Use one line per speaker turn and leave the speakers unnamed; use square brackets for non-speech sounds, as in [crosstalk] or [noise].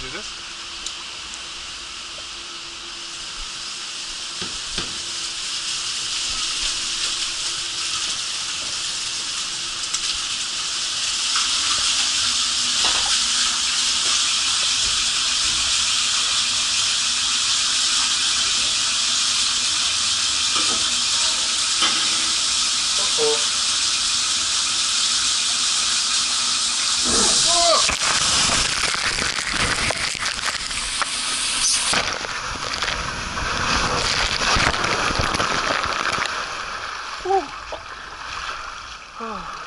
こじです。Oh. [sighs] [sighs]